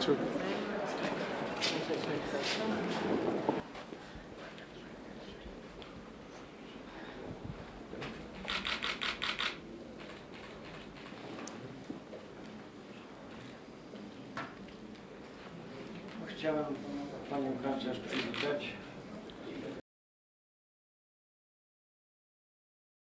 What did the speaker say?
Czy... Chciałem Panią Kanclerz przywitać.